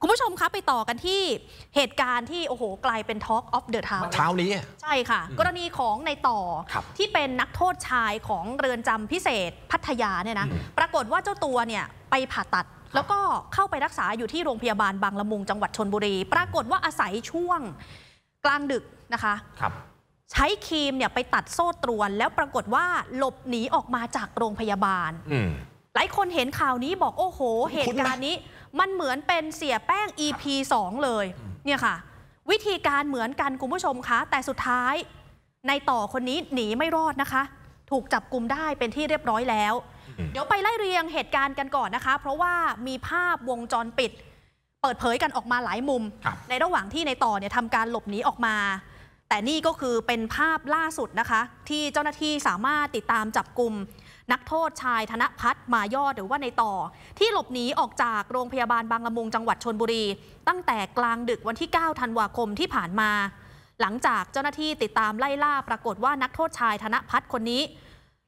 คุณผู้ชมคะไปต่อกันที่เหตุการณ์ที่โอ้โหกลายเป็น Talk of the Town เช้านี้ ใช่ค่ะ กรณีของในต่อครับที่เป็นนักโทษชายของเรือนจำพิเศษพัทยาเนี่ยนะอืมปรากฏว่าเจ้าตัวเนี่ยไปผ่าตัด แล้วก็เข้าไปรักษาอยู่ที่โรงพยาบาลบางละมุงจังหวัดชนบุรี ปรากฏว่าอาศัยช่วงกลางดึกนะคะครับใช้ครีมเนี่ยไปตัดโซ่ตรวน แล้วปรากฏว่าหลบหนีออกมาจากโรงพยาบาลอืมห ลายคนเห็นข่าวนี้บอกโอ้โหคุ้นๆเหตุการณ์นี้ มันเหมือนเป็นเสียแป้ง EP 2 เลยเนี่ยค่ะ วิธีการเหมือนกันคุณผู้ชมคะ แต่สุดท้าย ในต่อคนนี้หนีไม่รอดนะคะ ถูกจับกลุ่มได้เป็นที่เรียบร้อยแล้วอืมเดี๋ยวไปไล่เรียงเหตุการณ์กันก่อนนะคะ เพราะว่ามีภาพวงจรปิด เปิดเผยกันออกมาหลายมุมครับในระหว่างที่ในต่อเนี่ยทำการหลบหนีออกมาแต่นี่ก็คือเป็นภาพล่าสุดนะคะ ที่เจ้าหน้าที่สามารถติดตามจับกลุ่ม นักโทษชายธนพัฒน์มายอดหรือว่าในต่อ ที่หลบหนีออกจากโรงพยาบาลบางละมุงจังหวัดชนบุรี ตั้งแต่กลางดึกวันที่ 9 ธันวาคมที่ผ่านมา หลังจากเจ้าหน้าที่ติดตามไล่ล่าปรากฏว่านักโทษชายธนพัฒน์คนนี้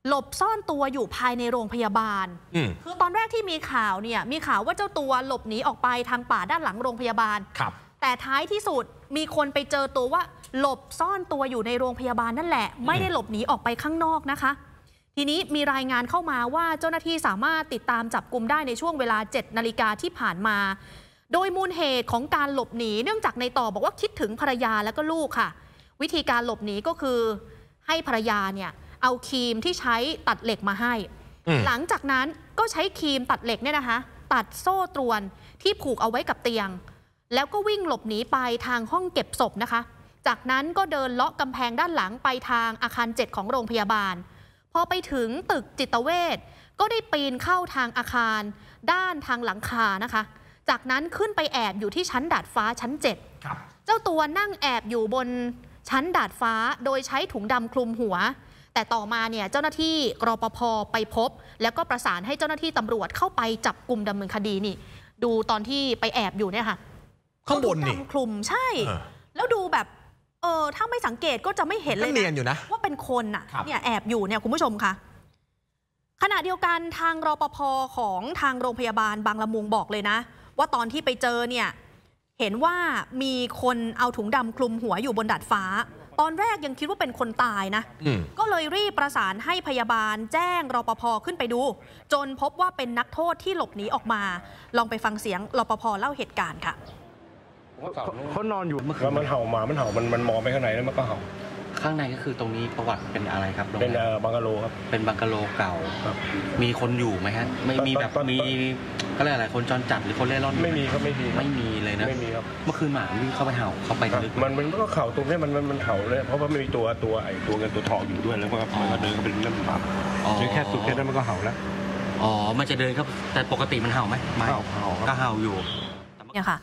หลบซ่อนตัวอยู่ภายในโรงพยาบาลอืมคือตอนแรกที่มีข่าวเนี่ยมีข่าวว่าเจ้าตัวหลบหนีออกไปทางป่าด้านหลังโรงพยาบาลครับแต่ท้ายที่สุดมีคนไปเจอตัวว่าหลบซ่อนตัวอยู่ในโรงพยาบาลนั่นแหละ ไม่ได้หลบหนีออกไปข้างนอกนะคะ ทีนี้มีรายงานเข้ามาว่าเจ้าหน้าที่สามารถติดตามจับกลุ่มได้ในช่วงเวลา 7 นาฬิกาที่ผ่านมา โดยมูลเหตุของการหลบหนีเนื่องจากในต่อบอกว่าคิดถึงภรรยาและก็ลูกค่ะ วิธีการหลบหนีก็คือ ให้ภรรยาเนี่ยเอาครีมที่ใช้ตัดเหล็กมาให้อืมหลังจากนั้นก็ใช้ครีมตัดเหล็กเนี่ยนะคะ ตัดโซ่ตรวนที่ผูกเอาไว้กับเตียง แล้วก็วิ่งหลบหนีไปทางห้องเก็บศพนะคะ จากนั้นก็เดินเลาะกำแพงด้านหลังไปทางอาคาร 7 ของโรงพยาบาล พอไปถึงตึกจิตเวชก็ได้ปีนเข้าทางอาคาร ด้านทางหลังคานะคะ จากนั้นขึ้นไปแอบอยู่ที่ชั้นดาดฟ้าชั้น7ครับเจ้าตัวนั่งแอบอยู่บนชั้นดาดฟ้าโดยใช้ถุงดำคลุมหัว แต่ต่อมาเนี่ยเจ้าหน้าที่รปภไปพบ แล้วก็ประสานให้เจ้าหน้าที่ตำรวจเข้าไปจับกลุ่มดำเนินคดีนี่ ดูตอนที่ไปแอบอยู่เนี่ยค่ะข้างบนนี่ถุดำคลุมใช่เออแล้วดูแบบ เออถ้าไม่สังเกตก็จะไม่เห็นเลก็ยเนียนนะอยู่นะว่าเป็นคนน่ะครับเนี่ยแอบอยู่เนี่ยคุณผู้ชมค่ะขณะเดียวกันทางรปภของทางโรงพยาบาลบางละมุงบอกเลยนะ ว่าตอนที่ไปเจอเนี่ยเห็นว่ามีคนเอาถุงดำคลุมหัวอยู่บนดาดฟ้า ตอนแรกยังคิดว่าเป็นคนตายนะอืมก็เลยรีบประสานให้พยาบาลแจ้งรปภขึ้นไปดู จนพบว่าเป็นนักโทษที่หลบหนีออกมา ลองไปฟังเสียงรปภเล่าเหตุการณ์ค่ะ เขานอนอยู่เมื่อคืแล้นวมันเห่าหมา มันเห่ามันมันมองไปข้างในแล้วมันก็เห่า ข้างในก็คือตรงนี้ประวัติเป็นอะไรครับโรงเป็นแรเอ่มอบังกะโลครับ เป็นบังกะโลเก่าครับ มีคนอยู่ไหมฮะ ไม่มีแบบตอนมีก็เรียกอะไรคนจรจัดหรือคนเล่ร่อนไม่มีครับไม่มีครับไม่มีเลยนะไม่มีครับเมื่อคืนหมาวิ่งเข้าไปเห่าเข้าไปครับลึกมันมันก็เข่าตรงเนี้ยมันมันมันเห่าเลยเพราะว่าไม่มีตัวตัวไอ้ตัวเงินตัวทองอยู่ด้วยแล้วมันก็มันก็เดินเข้าไปเล่นหมาอ๋อแค่สุดแค่นั้นมันก็เห่าแล้วอ๋อมันจะเดินครับแต่ปกติมันเห่าไหมไม่เห่าเห่าครับก็เห่าอยู่เนี่ยค่ะ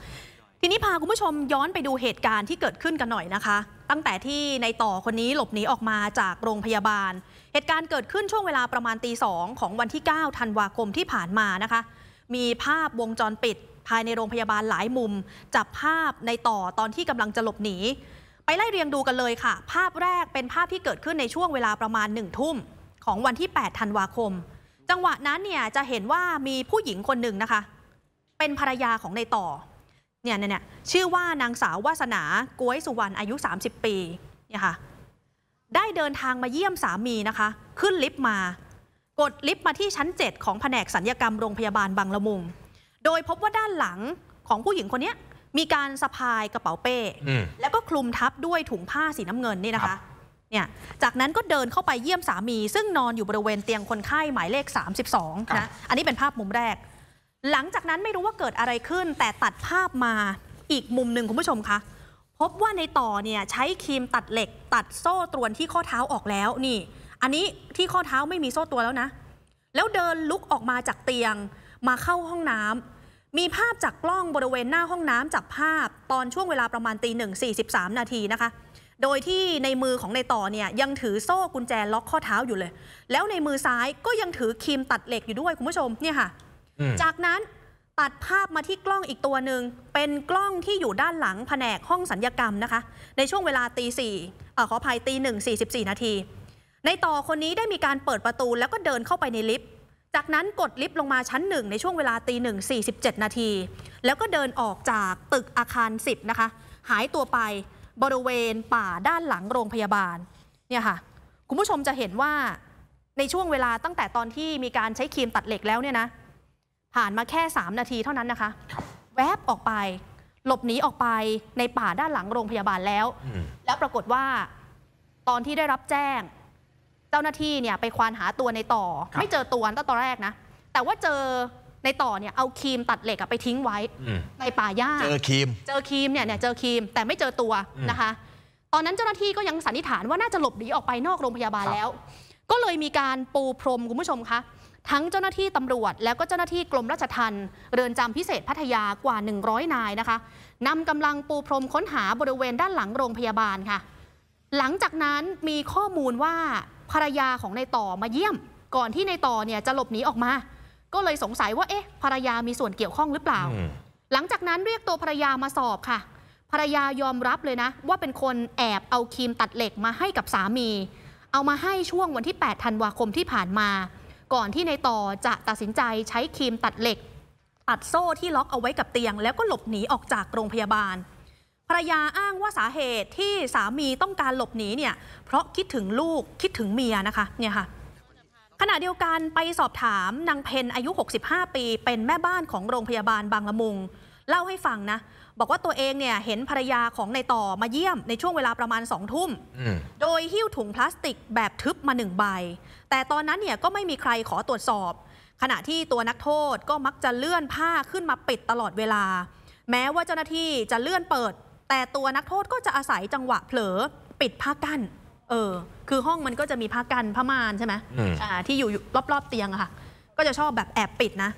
ทีนี้พาคุณผู้ชมย้อนไปดูเหตุการณ์ที่เกิดขึ้นกันหน่อยนะคะ ตั้งแต่ที่ในต่อคนนี้หลบหนีออกมาจากโรงพยาบาล เหตุการณ์เกิดขึ้นช่วงเวลาประมาณตีสองของวันที่ 9 ธันวาคมที่ผ่านมานะคะ มีภาพวงจรปิด ภายในโรงพยาบาลหลายมุม จับภาพในต่อตอนที่กำลังจะหลบหนี ไปไล่เรียงดูกันเลยค่ะ ภาพแรกเป็นภาพที่เกิดขึ้นในช่วงเวลาประมาณหนึ่งทุ่มของวันที่ 8 ธันวาคม จังหวะนั้นเนี่ยจะเห็นว่ามีผู้หญิงคนหนึ่งนะคะ เป็นภรรยาของในต่อ เนี่ยเนี่ยเนี่ยชื่อว่านางสาววาสนากวยสุวรรณอายุ 30 ปีเนี่ยค่ะได้เดินทางมาเยี่ยมสามีนะคะ ขึ้นลิฟต์มา กดลิฟต์มาที่ชั้น 7 ของแผนกสัญญกรรมโรงพยาบาลบางละมุง โดยพบว่าด้านหลังของผู้หญิงคนเนี้ยมีการสะพายกระเป๋าเป้อืมแล้วก็คลุมทับด้วยถุงผ้าสีน้ำเงินนี่นะครัคะบเนี่ยจากนั้นก็เดินเข้าไปเยี่ยมสามี ซึ่งนอนอยู่บริเวณเตียงคนไข้หมายเลข 32นะอันนี้เป็นภาพมุมแรก หลังจากนั้นไม่รู้ว่าเกิดอะไรขึ้น แต่ตัดภาพมาอีกมุมหนึ่งคุณผู้ชมคะพบว่าในต่อเนี่ยใช้ครีมตัดเหล็ก ตัดโซ่ตรวนที่ข้อเท้าออกแล้วนี่ อันนี้ที่ข้อเท้าไม่มีโซ่ตัวแล้วนะ แล้วเดินลุกออกมาจากเตียงมาเข้าห้องน้ำมีภาพจากกล้องบริเวณหน้าห้องน้ำจับภาพตอนช่วงเวลาประมาณตีหนึ่งสี่สิบสามนาทีนะคะ โดยที่ในมือของในต่อเนี่ยยังถือโซ่กุญแจล็อกข้อเท้าอยู่เลย แล้วในมือซ้ายก็ยังถือครีมตัดเหล็กอยู่ด้วยคุณผู้ชมเนี่ยค่ะ จากนั้นตัดภาพมาที่กล้องอีกตัวหนึ่งเป็นกล้องที่อยู่ด้านหลังแผนกห้องสัญญกรรมนะคะ ในช่วงเวลาตีสี่ขออภัยตีหนึ่งสี่สิบสี่นาที ในต่อคนนี้ได้มีการเปิดประตูแล้วก็เดินเข้าไปในลิฟต์จากนั้นกดลิฟต์ลงมาชั้นหนึ่งในช่วงเวลาตีหนึ่งสี่สิบเจ็ดนาที แล้วก็เดินออกจากตึกอาคาร10นะคะ หายตัวไปบริเวณป่าด้านหลังโรงพยาบาลเนี่ยค่ะคุณผู้ชมจะเห็นว่าในช่วงเวลาตั้งแต่ตอนที่มีการใช้ครีมตัดเหล็กแล้วเนี่ยนะ ผ่านมาแค่ 3 นาทีเท่านั้นนะคะ แวบออกไป หลบหนีออกไปในป่าด้านหลังโรงพยาบาลแล้ว แล้วปรากฏว่า ตอนที่ได้รับแจ้ง เจ้าหน้าที่เนี่ยไปควานหาตัวในต่อครับไม่เจอตัวตั้งตอนแรกนะ แต่ว่าเจอในต่อเนี่ยเอาครีมตัดเหล็กอะไปทิ้งไว้อืมในป่าหญ้า เจอครีม เจอครีมเนี่ยเนี่ยเจอครีมแต่ไม่เจอตัวอืมนะคะ ตอนนั้นเจ้าหน้าที่ก็ยังสันนิษฐานว่าน่าจะหลบหนีออกไปนอกโรงพยาบาลครับแล้ว ก็เลยมีการปูพรมคุณผู้ชมคะ ทั้งเจ้าหน้าที่ตำรวจ แล้วก็เจ้าหน้าที่กรมราชทัณฑ์เรือนจำพิเศษพัทยากว่า 100 นายนะคะนำกำลังปูพรมค้นหาบริเวณด้านหลังโรงพยาบาลค่ะ หลังจากนั้นมีข้อมูลว่าภรรยาของในต่อมาเยี่ยม ก่อนที่ในต่อเนี่ยจะหลบหนีออกมา ก็เลยสงสัยว่าเอ๊ะภรรยามีส่วนเกี่ยวข้องหรือเปล่าอืมหลังจากนั้นเรียกตัวภรรยามาสอบค่ะภรรยายอมรับเลยนะ ว่าเป็นคนแอบเอาครีมตัดเหล็กมาให้กับสามี เอามาให้ช่วงวันที่ 8 ธันวาคมที่ผ่านมา ก่อนที่ในต่อจะตัดสินใจใช้ครีมตัดเหล็ก ตัดโซ่ที่ล็อกเอาไว้กับเตียง แล้วก็หลบหนีออกจากโรงพยาบาลภรรยาอ้างว่าสาเหตุที่สามีต้องการหลบหนีเนี่ย เพราะคิดถึงลูกคิดถึงเมียนะคะเนี่ยค่ะขณะเดียวกันไปสอบถามนางเพนอายุ 65 ปี เป็นแม่บ้านของโรงพยาบาลบางละมุง เล่าให้ฟังนะ บอกว่าตัวเองเนี่ยเห็นภรรยาของในต่อมาเยี่ยมในช่วงเวลาประมาณสองทุ่มอืมโดยหิ้วถุงพลาสติกแบบทึบมาหนึ่งใบ แต่ตอนนั้นเนี่ยก็ไม่มีใครขอตรวจสอบ ขณะที่ตัวนักโทษก็มักจะเลื่อนผ้าขึ้นมาปิดตลอดเวลา แม้ว่าเจ้าหน้าที่จะเลื่อนเปิด แต่ตัวนักโทษก็จะอาศัยจังหวะเผลอปิดผ้ากั้น เออ คือห้องมันก็จะมีผ้ากั้นผ้าม่านใช่ไหมอืมอ่าที่อยู่รอบๆเตียงอะค่ะ ก็จะชอบแบบแอบปิดนะ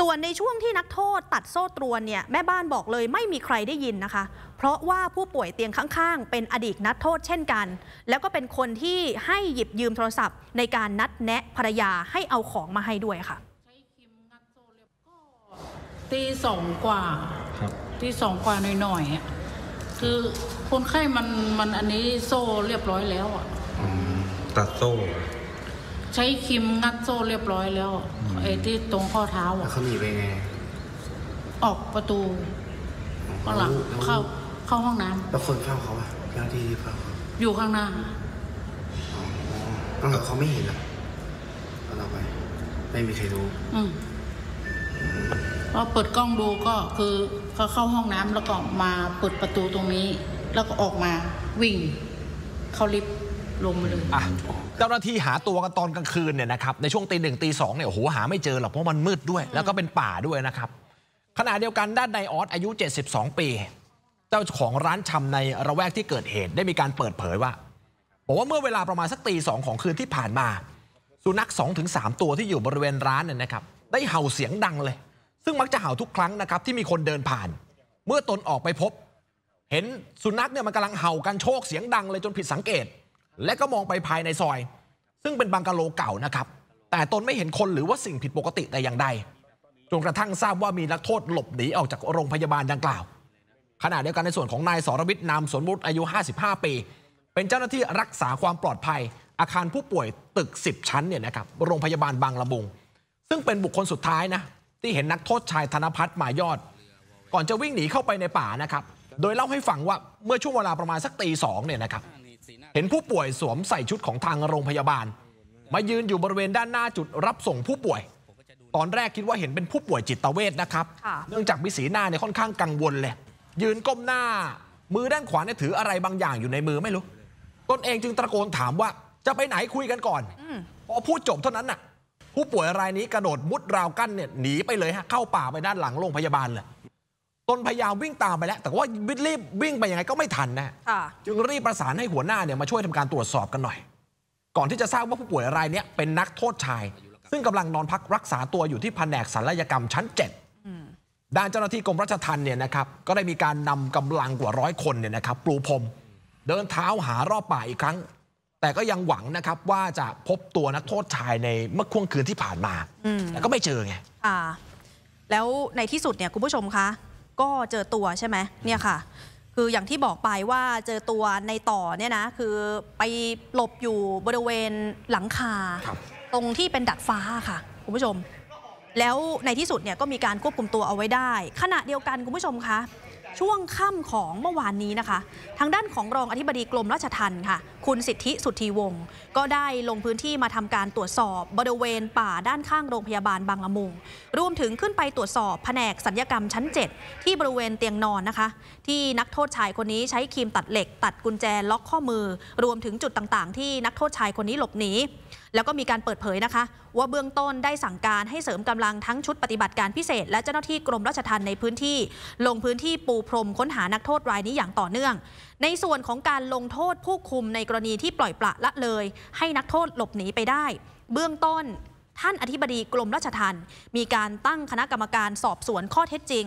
ส่วนในช่วงที่นักโทษตัดโซ่ตรวนเนี่ยแม่บ้านบอกเลยไม่มีใครได้ยินนะคะ เพราะว่าผู้ป่วยเตียงข้างๆ เป็นอดีตนักโทษเช่นกัน แล้วก็เป็นคนที่ให้หยิบยืมโทรศัพท์ ในการนัดแนะภรรยาให้เอาของมาให้ด้วยค่ะใช้ครีมงัดโซ่เรียบก็ตีสองกว่าครับตีสองกว่าหน่อยๆอะคือคนไข้มันมันอันนี้โซ่เรียบร้อยแล้วอะตัดโซ่ ใช้ครีมงัดโซ่เรียบร้อยแล้วอะไอ้ที่ตรงข้อเท้าแล้วอะเขาหนีไปไงออกประตูข้างหลังแล้วเข้าเข้าห้องน้ำแล้วคนเฝ้าเขาอะเจ้าหน้าที่ที่เฝ้าเขาอยู่ข้างหน้า อ๋อแล้วเขาไม่เห็นเหรอตอนเราไป ไม่มีใครรู้อืมพอเปิดกล้องดูก็คือเขาเข้าห้องน้ำแล้วก็มาเปิดประตูตรงนี้ แล้วก็ออกมาวิ่ง เข้าลิฟต์ ลงมาเลยอะเจ้าหน้าที่หาตัวกันตอนกลางคืนเนี่ยนะครับในช่วงตีหนึ่งตีสองเนี่ยโอ้โหหาไม่เจอหรอกเพราะมันมืดด้วย แล้วก็เป็นป่าด้วยนะครับขณะเดียวกันด้านนายออสอายุ 72 ปี เจ้าของร้านชำในระแวกที่เกิดเหตุได้มีการเปิดเผยว่าบอกว่าเมื่อเวลาประมาณสักตีสองของคืนที่ผ่านมา สุนัข2อถึงสตัวที่อยู่บริเวณร้านเนี่ยนะครับ ได้เห่าเสียงดังเลย ซึ่งมักจะเห่าทุกครั้งนะครับที่มีคนเดินผ่าน เมื่อตนออกไปพบ เห็นสุนัขเนี่ยมันกำลังเห่ากันโชคเสียงดังเลยจนผิดสังเกต และก็มองไปภายในซอย ซึ่งเป็นบังกะโลเก่านะครับ แต่ตนไม่เห็นคนหรือว่าสิ่งผิดปกติแต่อย่างใดจนกระทั่งทราบว่ามีนักโทษหลบหนีออกจากโรงพยาบาลดังกล่าวขณะเดียวกันในส่วนของนายสรวิทย์นามสนมุตอายุ 55 ปี เป็นเจ้าหน้าที่รักษาความปลอดภัย อาคารผู้ป่วยตึก 10 ชั้นเนี่ยนะครับโรงพยาบาลบางละมุง ซึ่งเป็นบุคคลสุดท้ายนะที่เห็นนักโทษชายธนพัฒน์หมายอด ก่อนจะวิ่งหนีเข้าไปในป่านะครับ โดยเล่าให้ฟังว่าเมื่อช่วงเวลาประมาณสักตีสองเนี่ยนะครับ เห็นผู้ป่วยสวมใส่ชุดของทางโรงพยาบาล มายืนอยู่บริเวณด้านหน้าจุดรับส่งผู้ป่วย ตอนแรกคิดว่าเห็นเป็นผู้ป่วยจิตเวชนะครับค่ะเนื่องจากมีสีหน้าเนี่ยค่อนข้างกังวลเลย ยืนก้มหน้า มือด้านขวาเนี่ยถืออะไรบางอย่างอยู่ในมือไม่รู้ ตนเองจึงตะโกนถามว่าจะไปไหนคุยกันก่อนพอพูดจบเท่านั้นน่ะ ผู้ป่วยรายนี้กระโดดมุดราวกั้นเนี่ยหนีไปเลยฮะเข้าป่าไปด้านหลังโรงพยาบาลเลย ตนพยายามวิ่งตามไปแล้ว แต่ว่ารีบวิ่งไปยังไงก็ไม่ทันนะค่ะจึงรีบประสานให้หัวหน้าเนี่ยมาช่วยทำการตรวจสอบกันหน่อย ก่อนที่จะทราบว่าผู้ป่วยรายเนี้ยเป็นนักโทษชาย ซึ่งกำลังนอนพักรักษาตัวอยู่ที่แผนกศัลยกรรมชั้น 7 ด้านเจ้าหน้าที่กรมราชทัณฑ์เนี่ยนะครับก็ได้มีการนำกำลังกว่าร้อยคนเนี่ยนะครับปลูพรมเดินเท้าหารอบป่าอีกครั้ง แต่ก็ยังหวังนะครับว่าจะพบตัวนักโทษชายในเมื่อค่วงคืนที่ผ่านมาอืมแต่ก็ไม่เจอไงค่ะแล้วในที่สุดเนี่ยคุณผู้ชมคะ ก็เจอตัวใช่ไหมเนี่ยค่ะ คืออย่างที่บอกไปว่าเจอตัวในต่อเนี่ยนะ คือไปหลบอยู่บริเวณหลังคาครับตรงที่เป็นดัดฟ้าค่ะคุณผู้ชม แล้วในที่สุดเนี่ยก็มีการควบคุมตัวเอาไว้ได้ ขณะเดียวกันคุณผู้ชมคะ ช่วงค่ำของเมื่อวานนี้นะคะ ทางด้านของรองอธิบดีกรมราชทัณฑ์ค่ะ คุณสิทธิสุทธีวงศ์ก็ได้ลงพื้นที่มาทำการตรวจสอบบริเวณป่าด้านข้างโรงพยาบาลบางละมุง รวมถึงขึ้นไปตรวจสอบแผนกสัญญกรรมชั้น 7 ที่บริเวณเตียงนอนนะคะ ที่นักโทษชายคนนี้ใช้ครีมตัดเหล็ก ตัดกุญแจล็อกข้อมือ รวมถึงจุดต่างๆ ที่นักโทษชายคนนี้หลบหนี แล้วก็มีการเปิดเผยนะคะ ว่าเบื้องต้นได้สั่งการให้เสริมกำลังทั้งชุดปฏิบัติการพิเศษ และเจ้าหน้าที่กรมราชทัณฑ์ในพื้นที่ ลงพื้นที่ปูพรมค้นหานักโทษรายนี้อย่างต่อเนื่อง ในส่วนของการลงโทษผู้คุมในกรณีที่ปล่อยปละละเลย ให้นักโทษหลบหนีไปได้ เบื้องต้น ท่านอธิบดีกรมราชทัณฑ์มีการตั้งคณะกรรมการสอบสวนข้อเท็จจริง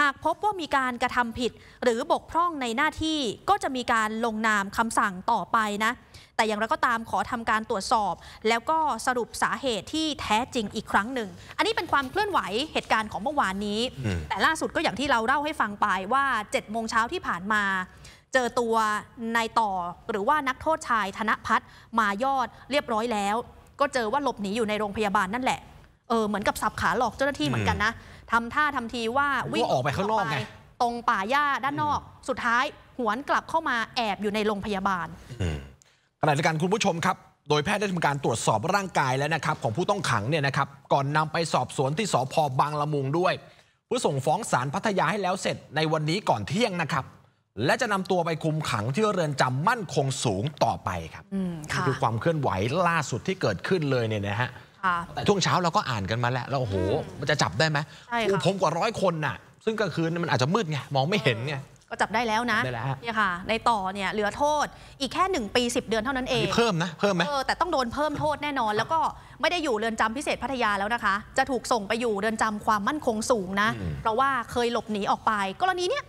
หากพบว่ามีการกระทำผิด หรือบกพร่องในหน้าที่ก็จะมีการลงนามคำสั่งต่อไปนะ แต่อย่างไรก็ตามขอทำการตรวจสอบ แล้วก็สรุปสาเหตุที่แท้จริงอีกครั้งหนึ่ง อันนี้เป็นความเคลื่อนไหวเหตุการณ์ของเมื่อวานนี้อืมแต่ล่าสุดก็อย่างที่เราเล่าให้ฟังไปว่า7จ็ดโมงเช้าที่ผ่านมาเจอตัวนายต่อหรือว่านักโทษชายธนพัฒน์มายอดเรียบร้อยแล้ว ก็เจอว่าหลบหนีอยู่ในโรงพยาบาลนั่นแหละ เออเหมือนกับสับขาหลอกเจ้าหน้าที่เหมือนกันนะทำท่าทำทีว่าวิ่งว่าออกไปข้างนอกไงตรงป่าหญ้าด้านนอก สุดท้ายหวนกลับเข้ามาแอบอยู่ในโรงพยาบาลขณะเดียวกันคุณผู้ชมครับ โดยแพทย์ได้ทำการตรวจสอบร่างกายแล้วนะครับของผู้ต้องขังเนี่ยนะครับก่อนนำไปสอบสวนที่สพบางละมุงด้วยเพื่อส่งฟ้องศาลพัทยาให้แล้วเสร็จในวันนี้ก่อนเที่ยงนะครับ และจะนำตัวไปคุมขังที่เรือนจำมั่นคงสูงต่อไปครับอืมนี่ค่ะคือความเคลื่อนไหวล่าสุดที่เกิดขึ้นเลยเนี่ยนะฮะค่ะแต่ช่วงเช้าเราก็อ่านกันมาแล้วแล้วโอ้โห มันจะจับได้ไหมใช่ค่ะโอ้ผมกว่าร้อยคนน่ะ ซึ่งกลางคืนมันอาจจะมืดไงมองไม่เห็นไงก็จับได้แล้วนะได้แล้วฮะเนี่ยค่ะ ในต่อเนี่ยเหลือโทษอีกแค่ 1 ปี 10 เดือนเท่านั้นเองนี่เพิ่มนะเพิ่มไหมเออแต่ต้องโดนเพิ่มโทษแน่นอน แล้วก็ไม่ได้อยู่เรือนจำพิเศษพัทยาแล้วนะคะ จะถูกส่งไปอยู่เรือนจำความมั่นคงสูงนะอืมเพราะว่าเคยหลบหนีออกไป กรณีเนี้ย